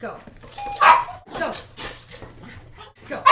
Go. Go. Go.